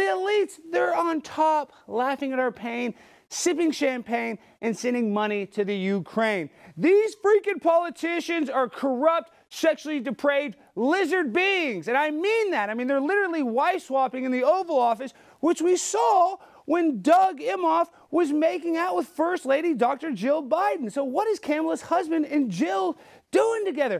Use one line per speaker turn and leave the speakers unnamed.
the elites, they're on top, laughing at our pain, sipping champagne, and sending money to the Ukraine. These freaking politicians are corrupt, sexually depraved lizard beings. And I mean that. I mean, they're literally wife swapping in the Oval Office, which we saw when Doug Emhoff was making out with First Lady Dr. Jill Biden. So, what is Kamala's husband and Jill doing together?